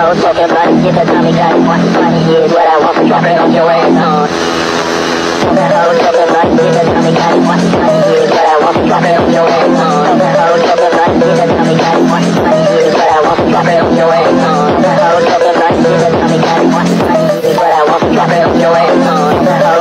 hoes smoking bloody shit the Tommy got it once funny is what I want for dropping on your ass on. Smoking hoes smoking bloody shit that Tommy got it once funny is what I want for dropping on your ass on. Smoking hoes smoking bloody shit that Tommy got it once funny is what I want for dropping on your ass on. Smoking hoes smoking bloody shit that Tommy got it once funny is what I want for dropping on your ass on.